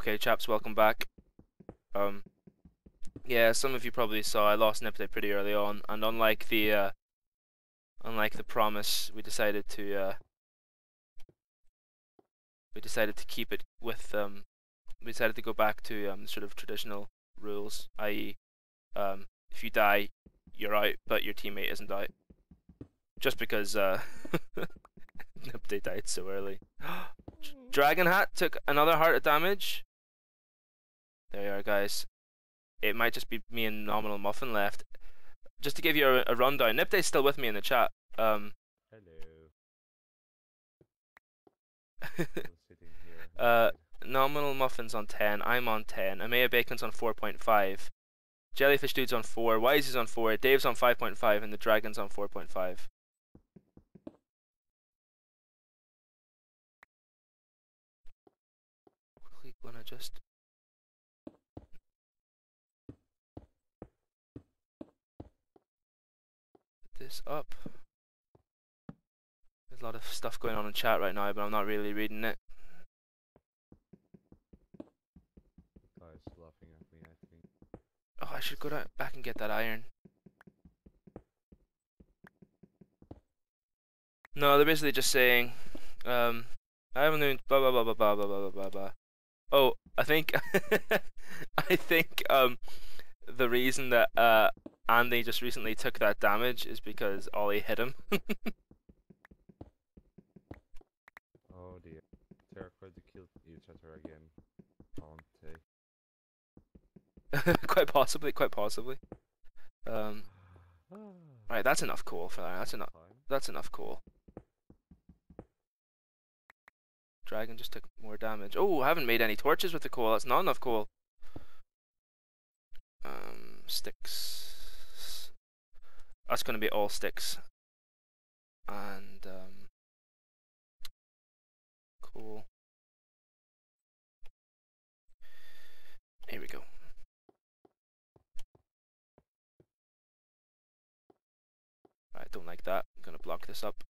Okay, chaps, welcome back. Um, yeah, some of you probably saw I lost Nipde pretty early on, and unlike the uh, unlike the promise, we decided to uh, we decided to keep it with um, we decided to go back to um, sort of traditional rules, i.e., um, if you die, you're out, but your teammate isn't out. Just because uh, Nipde died so early. Dragon Hat took another heart of damage. There you are, guys. It might just be me and Nominal Muffin left. Just to give you a, a rundown, Nipde's still with me in the chat. Um, Hello. uh, Nominal Muffin's on 10, I'm on 10, Amaya Bacon's on 4.5, Jellyfish Dude's on 4, Wysie's on 4, Dave's on 5.5, and the Dragon's on 4.5. Quickly gonna just this up. There's a lot of stuff going on in chat right now, but I'm not really reading it. Guys laughing at me, I think. Oh, I should go back and get that iron. No, they're basically just saying, um, I haven't blah blah blah blah blah blah blah blah blah. Oh, I think, I think um, the reason that uh Andy just recently took that damage is because Ollie hit him. Oh dear. Terracotta killed each other again. Aren't they? quite possibly, quite possibly. Um, right, that's enough coal for that. That's enough. That's enough coal. Dragon just took more damage. Oh, I haven't made any torches with the coal. That's not enough coal. Um, sticks. That's gonna be all sticks. And um, cool. Here we go. I don't like that. I'm gonna block this up.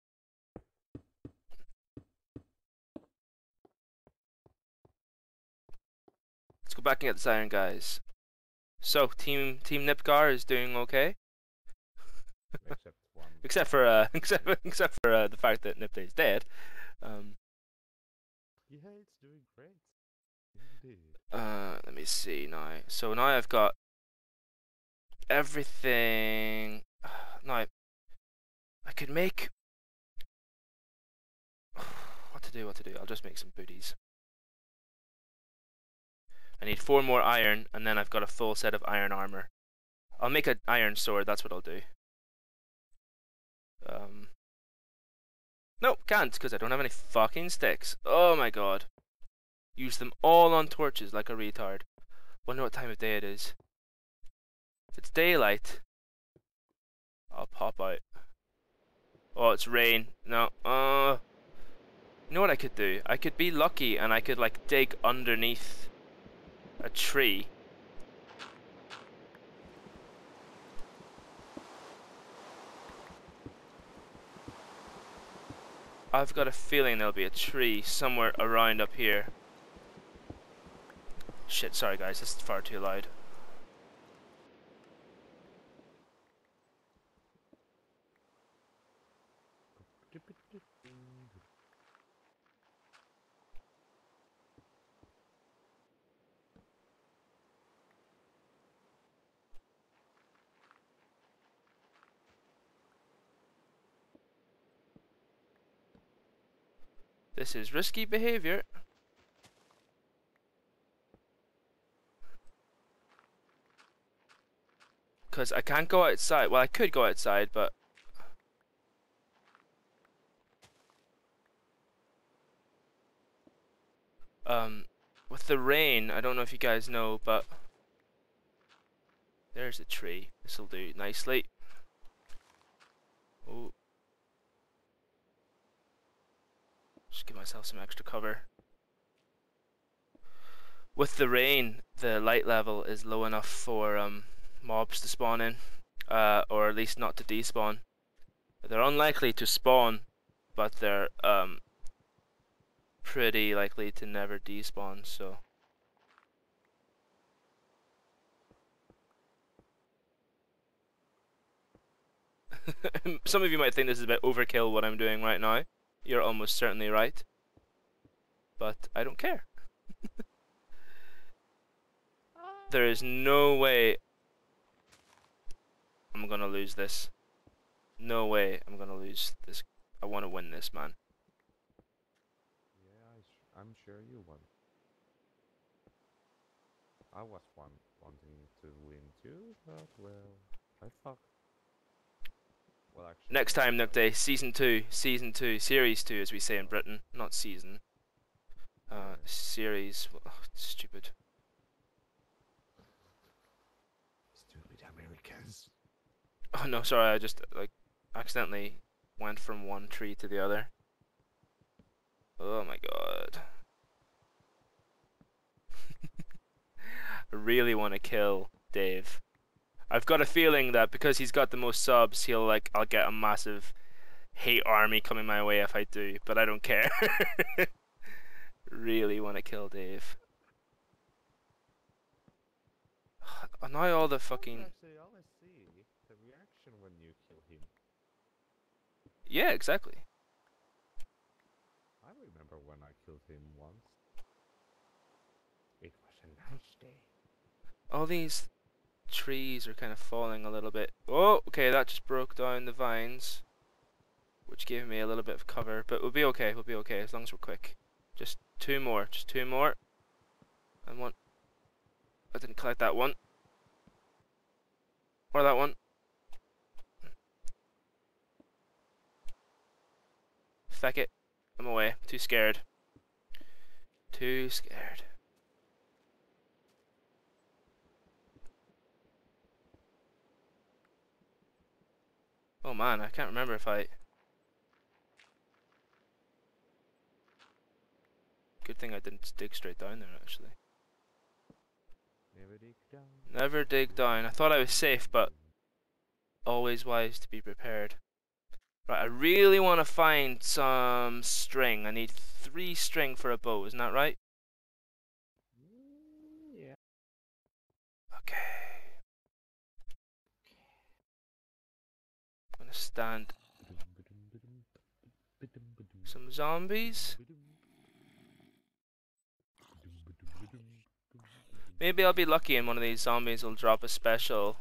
Let's go back and get this iron, guys. So, team Team Nipgar is doing okay, Except one. except for uh, except except for uh, the fact that Nipde is dead. Um, Yeah, it's doing great. Indeed. uh, let me see now. So now I've got everything. Now, I could make. What to do? What to do? I'll just make some booties. I need four more iron, and then I've got a full set of iron armor. I'll make an iron sword. That's what I'll do. Um. Nope, can't because I don't have any fucking sticks. Oh my god. Use them all on torches like a retard. Wonder what time of day it is. If it's daylight, I'll pop out. Oh, it's rain. No. Uh. You know what I could do? I could be lucky and I could like dig underneath a tree. I've got a feeling there'll be a tree somewhere around up here. Shit, sorry guys, this is far too loud. This is risky behavior. Because I can't go outside. Well, I could go outside, but... Um, with the rain, I don't know if you guys know, but... There's a tree. This'll do nicely. Oh. myself some extra cover. With the rain, the light level is low enough for um, mobs to spawn in, uh, or at least not to despawn. They're unlikely to spawn, but they're um, pretty likely to never despawn, so... Some of you might think this is a bit overkill what I'm doing right now. You're almost certainly right. But I don't care. there is no way I'm gonna lose this. No way I'm gonna lose this. I want to win this, man. Yeah, I sh- I'm sure you won. I was one wanting to win too, but well, I fuck. Well, actually, Next time, Nook Day, season two, season two, series two, as we say in Britain, not season. Uh, series. Oh, stupid. stupid Americans. Oh no, sorry, I just like accidentally went from one tree to the other. Oh my god. I really want to kill Dave. I've got a feeling that because he's got the most subs, he'll like I'll get a massive hate army coming my way if I do, but I don't care. really want to kill Dave. And Now all the fucking Actually, I see the reaction when you kill him. yeah, exactly. I remember when I killed him once. It was a nice day. all these trees are kind of falling a little bit. Oh, okay, that just broke down the vines, which gave me a little bit of cover. But we'll be okay. We'll be okay as long as we're quick. Just two more. Just two more. And one. I didn't collect that one. Or that one. Feck it. I'm away. Too scared. Too scared. Oh man, I can't remember if I. Good thing I didn't dig straight down there actually. Never dig down. Never dig down. I thought I was safe, but always wise to be prepared. Right, I really want to find some string. I need three string for a bow, isn't that right? Yeah. Okay. I'm gonna stand some zombies. Maybe I'll be lucky and one of these zombies will drop a special.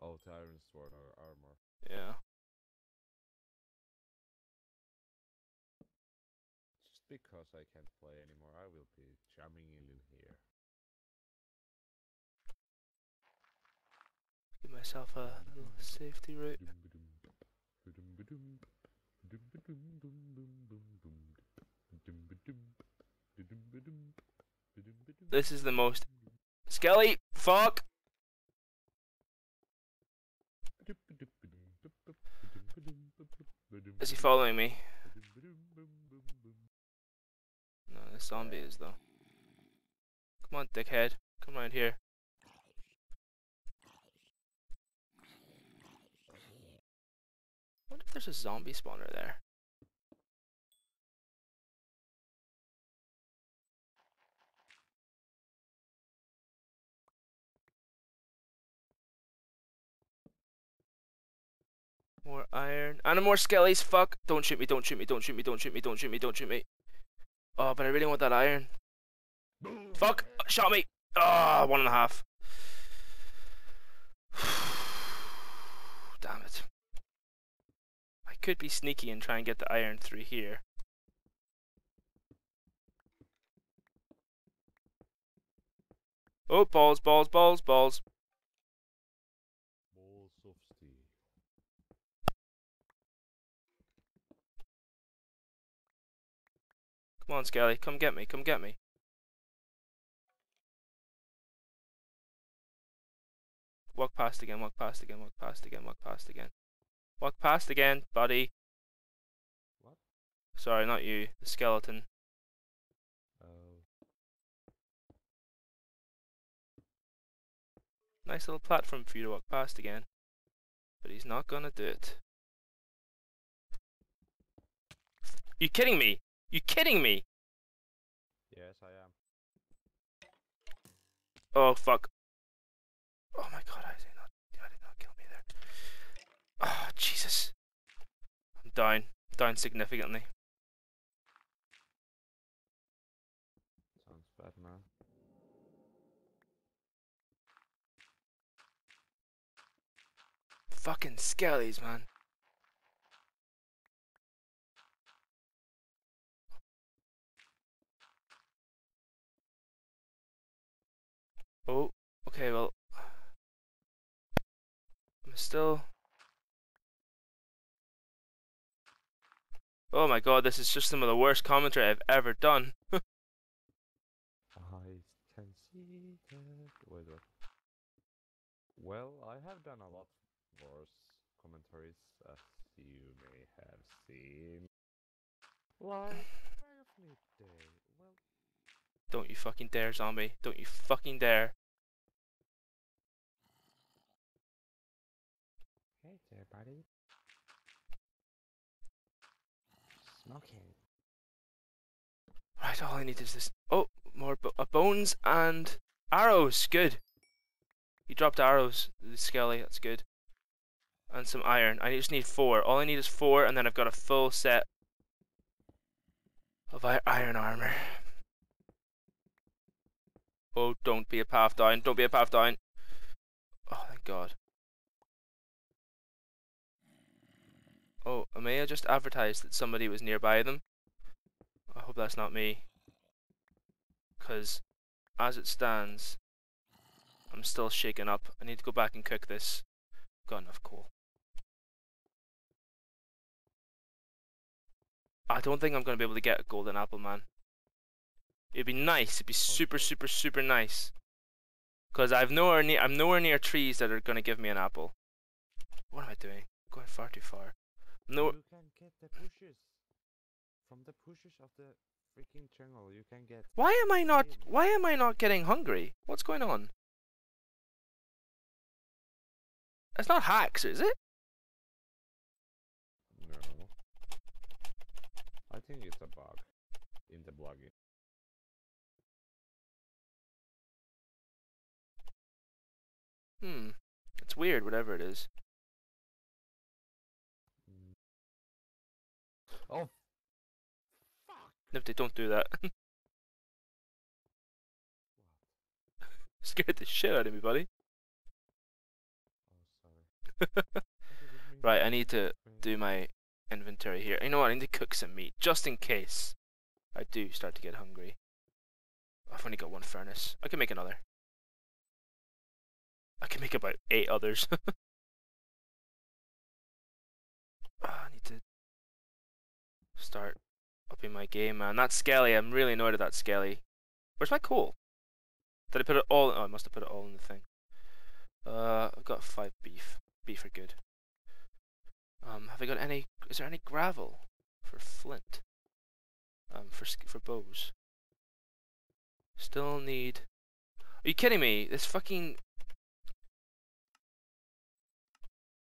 Oh, iron sword or armor. Yeah. Just because I can't play anymore, I will be jamming in here. Give myself a little safety route. This is the most. Skelly! Fuck! Is he following me? No, this zombie is though. Come on, dickhead. Come around here. wonder if there's a zombie spawner there. More iron. And more skellies, fuck. Don't shoot me, don't shoot me, don't shoot me, don't shoot me, don't shoot me, don't shoot me. Oh, but I really want that iron. Fuck! Shot me! Ah, one and a half. Damn it. I could be sneaky and try and get the iron through here. Oh, balls, balls, balls. Balls of steel. Come on, Skelly, come get me, come get me. Walk past again, walk past again, walk past again, walk past again. Walk past again, buddy. What? Sorry, not you, the skeleton. Oh. Nice little platform for you to walk past again. But he's not gonna do it. You kidding me? You kidding me? Yes, I am. Oh fuck. Oh my god, I did not I did not kill me there. Oh, Jesus. I'm down. Down significantly. Sounds bad, man. Fucking skellies, man. Oh, okay, well. I'm still. Oh my god, this is just some of the worst commentary I've ever done. I can see that. Wait, what? Well, I have done a lot worse commentaries, as you may have seen. Like Well, Don't you fucking dare, zombie. Don't you fucking dare. hey there, buddy. Smoking. Right, all I need is this. Oh, more bo uh, bones and arrows. Good. He dropped arrows, the skelly. That's good. And some iron. I just need four. All I need is four, and then I've got a full set of iron armor. Oh, don't be a path down. Don't be a path down. Oh, thank God. Oh, Amaya just advertised that somebody was nearby them. I hope that's not me. Because, as it stands, I'm still shaken up. I need to go back and cook this. Got enough coal. I don't think I'm going to be able to get a golden apple, man. It'd be nice. It'd be oh, super, super, super nice. Cause I've nowhere near. I'm nowhere near trees that are going to give me an apple. What am I doing? I'm going far too far. No. You can get the pushes. From the pushes of the freaking jungle, you can get. Why am I not? Why am I not getting hungry? What's going on? It's not hacks, is it? No. I think it's a bug in the plugin. Hmm. It's weird, whatever it is. Oh. Fuck. Nifty, don't do that. Scared the shit out of me, buddy. Oh, sorry. I didn't Right, I need to do my inventory here. You know what? I need to cook some meat, just in case I do start to get hungry. I've only got one furnace. I can make another. I can make about eight others. start upping my game, man. That skelly, I'm really annoyed at that skelly. Where's my coal? Did I put it all? Oh, I must have put it all in the thing. Uh, I've got five beef. Beef are good. Um, have I got any? Is there any gravel for flint? Um, for for bows. Still need. Are you kidding me? This fucking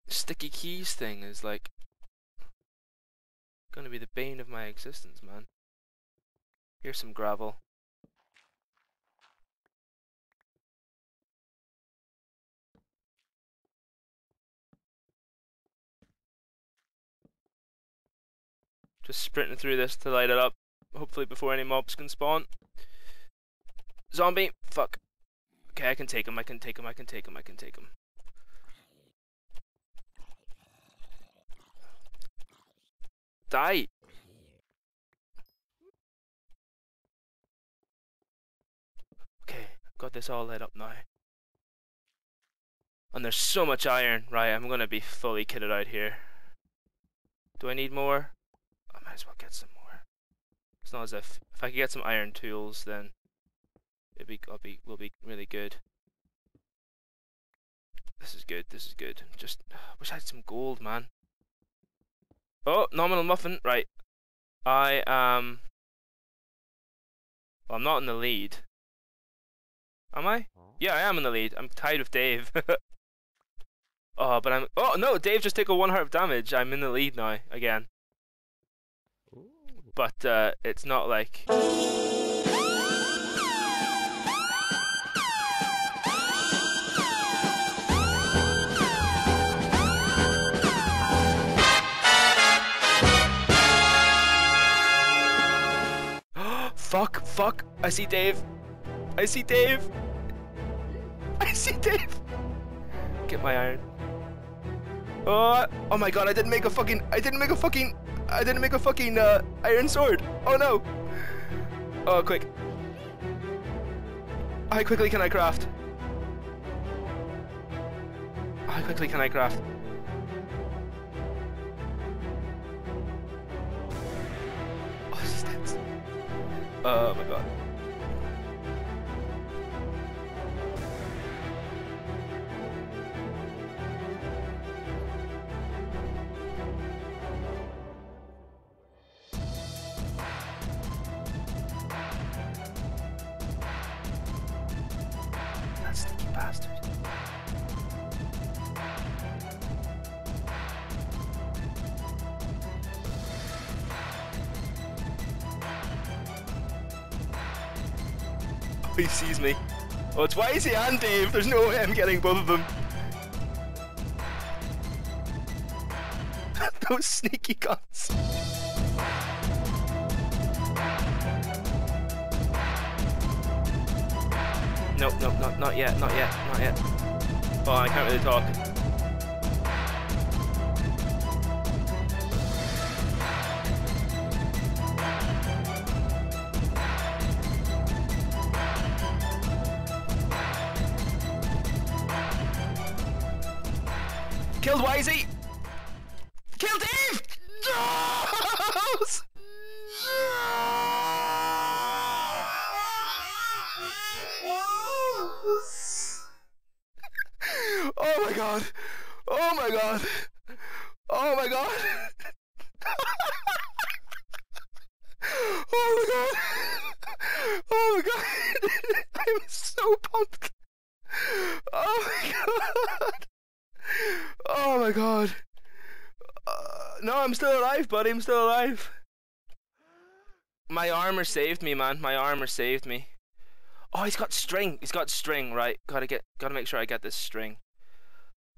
sticky keys thing is like gonna be the bane of my existence, man. Here's some gravel. Just sprinting through this to light it up. Hopefully before any mobs can spawn. Zombie! Fuck. Okay, I can take him, I can take him, I can take him, I can take him. Die! Okay, got this all lit up now. And there's so much iron. Right, I'm gonna be fully kitted out here. Do I need more? I might as well get some more. It's not as if if I could get some iron tools, then it'd be I'll be will be really good. This is good. This is good. Just wish I had some gold, man. Oh, nominal muffin. Right. I am. Well, I'm not in the lead. Am I? Yeah, I am in the lead. I'm tied with Dave. oh, but I'm. Oh no, Dave just took a one heart of damage. I'm in the lead now again. But uh, it's not like. Fuck. I see Dave. I see Dave. I see Dave. Get my iron. Oh, oh my god, I didn't make a fucking, I didn't make a fucking, I didn't make a fucking uh, iron sword. Oh no. Oh, quick. How quickly can I craft? How quickly can I craft? Oh my god. Oh, he sees me. Oh, it's Wysie and Dave. There's no way I'm getting both of them. Those sneaky cunts. Nope, nope, not, not yet, not yet, not yet. Oh, I can't really talk. God! Oh my god! Oh my god! Oh my god! Oh my god! I'm so pumped! Oh my god! Oh my god! Uh, no, I'm still alive, buddy. I'm still alive. My armor saved me, man. My armor saved me. Oh, he's got string. He's got string, right? Gotta get. Gotta make sure I get this string.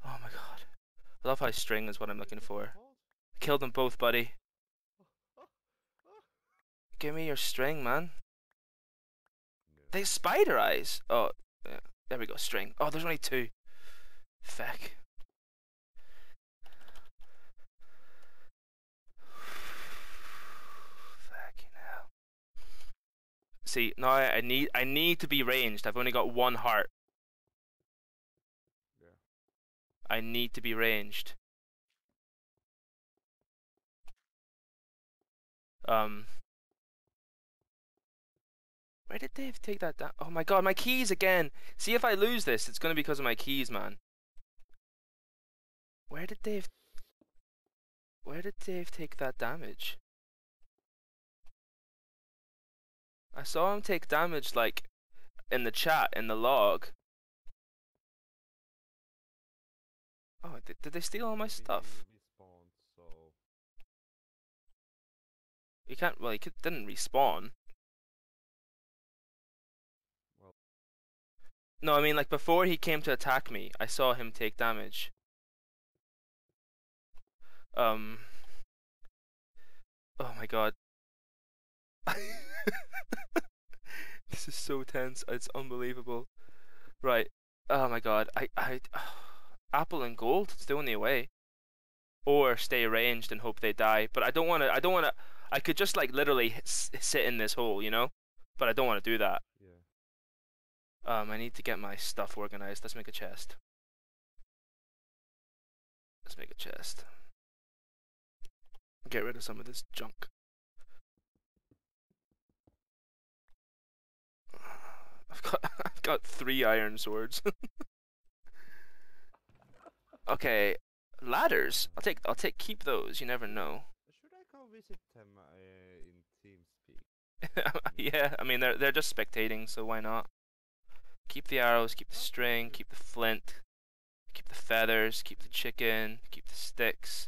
Oh my god. I love how string is what I'm looking for. Killed them both, buddy. Give me your string, man. They spider eyes. Oh, yeah. there we go. String. Oh, there's only two. Feck. See, now I need I need to be ranged. I've only got one heart. Yeah. I need to be ranged. Um. Where did Dave take that down? Oh my god, my keys again! See if I lose this, it's gonna be because of my keys, man. Where did Dave... Where did Dave take that damage? I saw him take damage, like, in the chat, in the log. Oh, did, did they steal all my stuff? he can't, well, he could, didn't respawn. well, No, I mean, like, before he came to attack me, I saw him take damage. Um. Oh my god. this is so tense. It's unbelievable. Right. Oh my god. I. I. Apple and gold. It's the only way. Or stay ranged and hope they die. But I don't want to. I don't want to. I could just, like, literally s- sit in this hole, you know? But I don't want to do that. yeah. Um, I need to get my stuff organized. Let's make a chest. Let's make a chest. Get rid of some of this junk. I've got I've got three iron swords. okay, ladders. I'll take I'll take keep those. You never know. Should I come visit them uh, in TeamSpeak? yeah, I mean they're they're just spectating, so why not? Keep the arrows, keep the string, keep the flint, keep the feathers, keep the chicken, keep the sticks.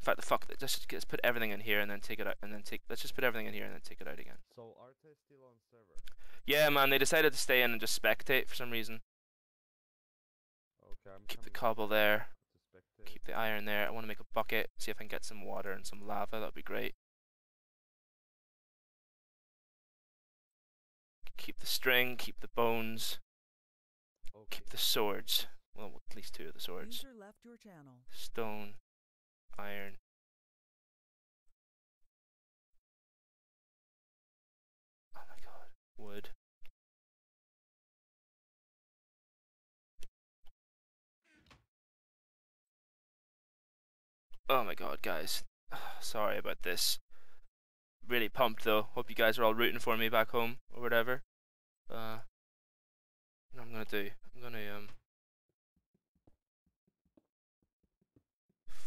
In fact, the fuck, just let's put everything in here and then take it out, and then take. Let's just put everything in here and then take it out again. So are they still on server? Yeah, man, they decided to stay in and just spectate for some reason. Okay, I'm Keep the cobble there, keep the iron there. I want to make a bucket, see if I can get some water and some lava. That'd be great. Keep the string, keep the bones, Okay. keep the swords. Well, at least two of the swords. User left your channel. Stone, iron. Oh my god. Wood. Oh my god, guys. Sorry about this. Really pumped though. Hope you guys are all rooting for me back home or whatever. Uh, what I'm gonna do? I'm gonna um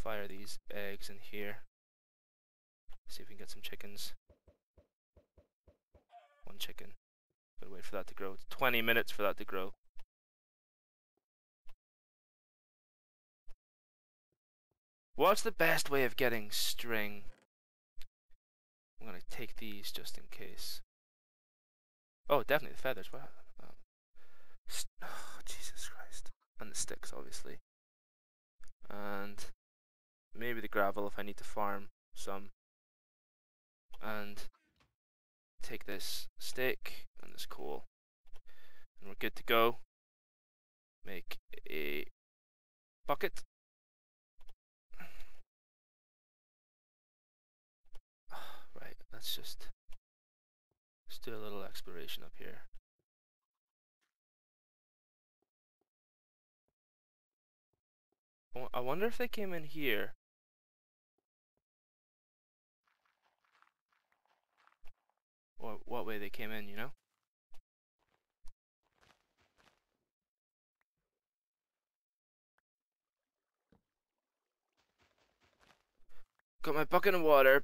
fire these eggs in here. See if we can get some chickens. One chicken. Gotta wait for that to grow. It's 20 minutes for that to grow. What's the best way of getting string? I'm gonna take these just in case. Oh, definitely the feathers. Wow. Um, oh, Jesus Christ. And the sticks, obviously. And maybe the gravel if I need to farm some. And take this stick and this coal. And we're good to go. Make a bucket. Let's just let's do a little exploration up here. I wonder if they came in here. Or what way they came in, you know? Got my bucket of water.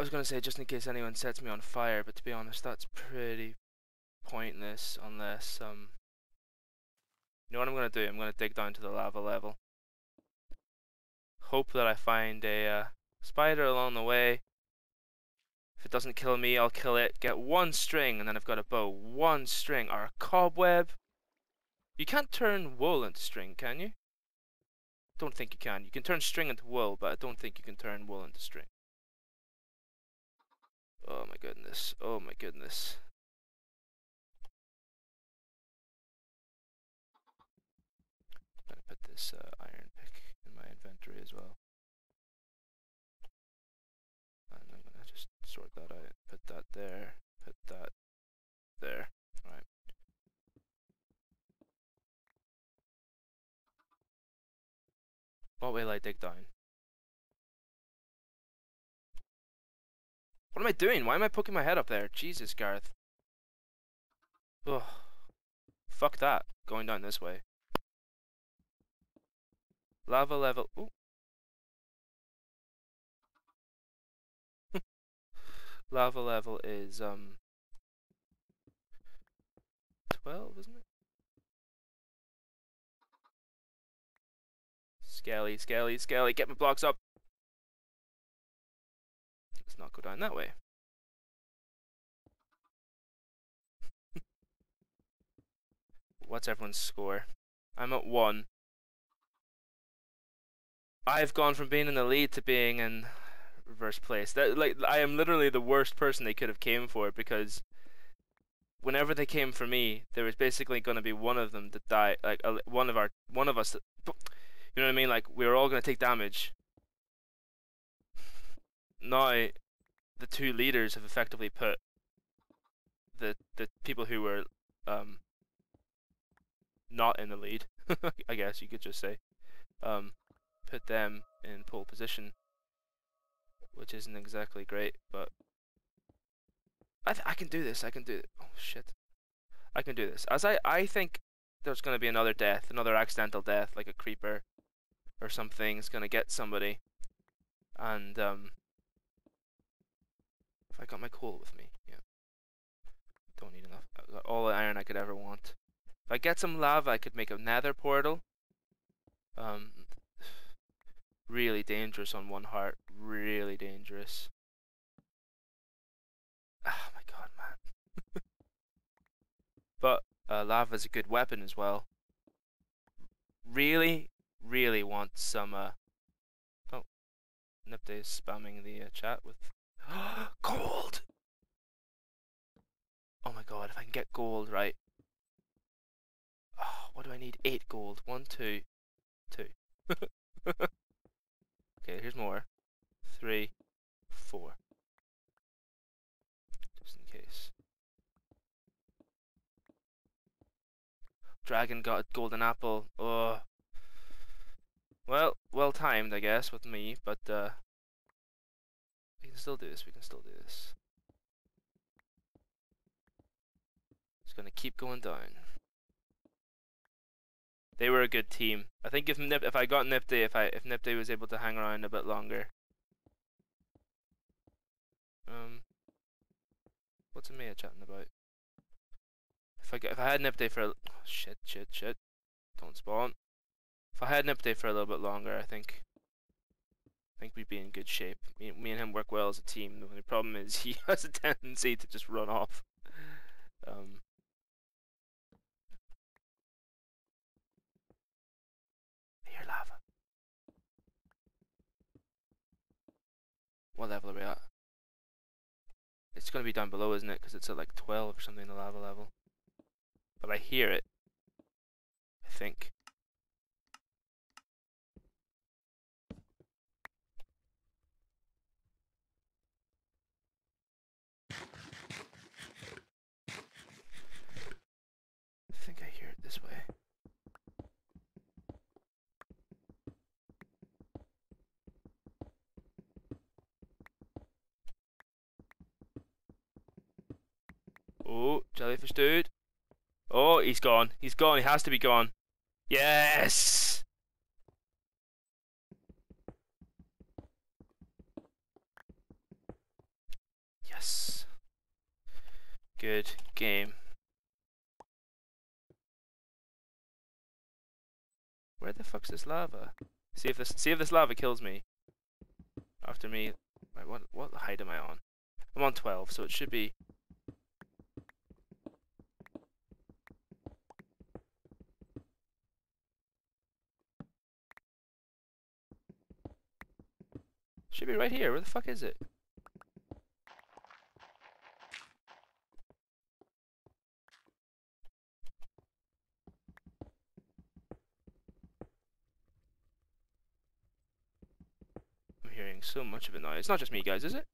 I was gonna say just in case anyone sets me on fire, but to be honest, that's pretty pointless unless um. You know what I'm gonna do? I'm gonna dig down to the lava level. Hope that I find a uh, spider along the way. If it doesn't kill me, I'll kill it. Get one string, and then I've got a bow. One string, or a cobweb. You can't turn wool into string, can you? Don't think you can. You can turn string into wool, but I don't think you can turn wool into string. Oh my goodness. Oh my goodness. I'm gonna put this uh, iron pick in my inventory as well. And I'm gonna just sort that out. Put that there. Put that there. Right. What will I dig down? What am I doing? Why am I poking my head up there? Jesus, Garth. Ugh. Fuck that. Going down this way. Lava level. Ooh. Lava level is, um... 12, isn't it? Skelly, Skelly, Skelly, get my blocks up! Not go down that way. What's everyone's score? I'm at one. I've gone from being in the lead to being in reverse place. That like I am literally the worst person they could have came for because whenever they came for me, there was basically going to be one of them that died, like one of our one of us. That, you know what I mean? Like we were all going to take damage. Now, the two leaders have effectively put the the people who were um not in the lead, I guess you could just say, um, put them in pole position, which isn't exactly great, but I I can do this. I can do it. Oh shit, I can do this. As I I think there's gonna be another death, another accidental death, like a creeper or something is gonna get somebody, and um, I got my coal with me, yeah, don't need enough. I got all the iron I could ever want. If I get some lava, I could make a nether portal. Um, really dangerous on one heart. Really dangerous. Oh my god, man. but uh, lava is a good weapon as well. Really, really want some. Uh... Oh, Nipde is spamming the uh, chat with gold. Oh my god, if I can get gold, right. Oh, what do I need? Eight gold. One, two, two. okay, here's more. Three, four. Just in case. Dragon got a golden apple. Oh. Well, well timed, I guess, with me, but uh, can still do this. We can still do this. It's gonna keep going down. They were a good team. I think if Nip, if I got Nipde, if I if Nipde was able to hang around a bit longer. Um, what's Amaya chatting about? If I get, if I had Nipde for a, oh, shit shit shit, don't spawn. If I had Nipde for a little bit longer, I think I think we'd be in good shape. Me, me and him work well as a team. The only problem is he has a tendency to just run off. Um, hear lava. What level are we at? It's going to be down below, isn't it? Because it's at like 12 or something, the lava level. But I hear it. I think. I think I hear it this way. Dude. Oh, he's gone. He's gone. He has to be gone. Yes! Yes. Good game. Where the fuck's this lava? See if this see if this lava kills me. After me. What what height am I on? I'm on 12, so it should be Should be right here. Where the fuck is it? I'm hearing so much of it now. It's not just me, guys, is it?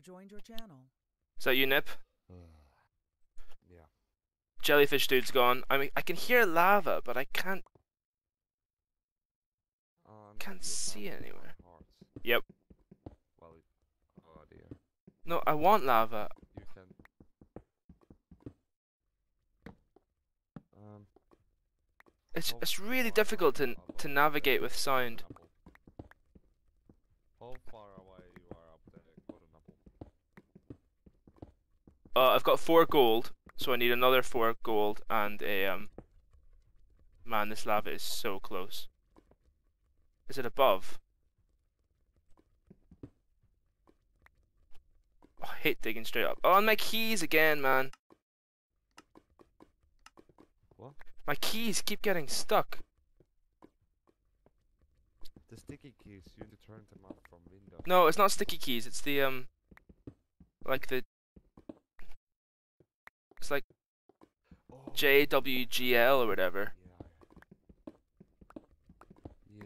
User joined your channel. Is that you, Nip? yeah. Jellyfish dude's gone. I mean, I can hear lava, but I can't. Um, Can't see it anywhere. nine hearts. Yep. Well, oh dear. No, I want lava. You can. Um. It's it's really difficult to to navigate with sound. golden apple? How far away you are up the golden apple? Uh, I've got four gold, so I need another four gold and a um. Man, this lava is so close. Is it above? Oh, I hate digging straight up. Oh, and my keys again, man. What? My keys keep getting stuck. The sticky keys, you need to turn them up from Windows. No, it's not sticky keys. It's the um, like the. It's like JWGL or whatever. Yeah.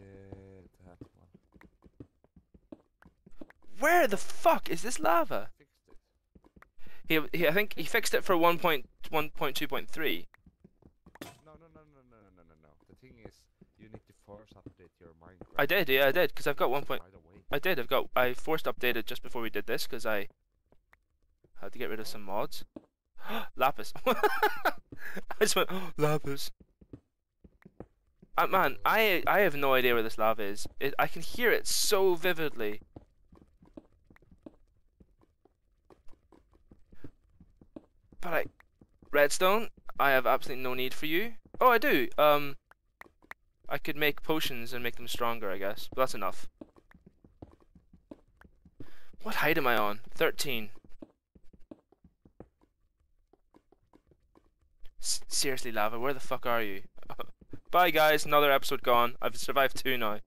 Where the fuck is this lava? He, he, I think he fixed it for 1.1.2.3. No, no, no, no, no, no, no, no. The thing is, you need to force update your Minecraft. I did, yeah, I did, because I've got 1. Point, I did, I've got. I forced updated just before we did this, because I had to get rid of some mods. Lapis. I just went lapis. Uh, man, I I have no idea where this lava is. It, I can hear it so vividly. But I, redstone. I have absolutely no need for you. Oh, I do. Um, I could make potions and make them stronger. I guess, but that's enough. What height am I on? 13. Seriously, lava, where the fuck are you? Bye, guys. Another episode gone. I've survived two now.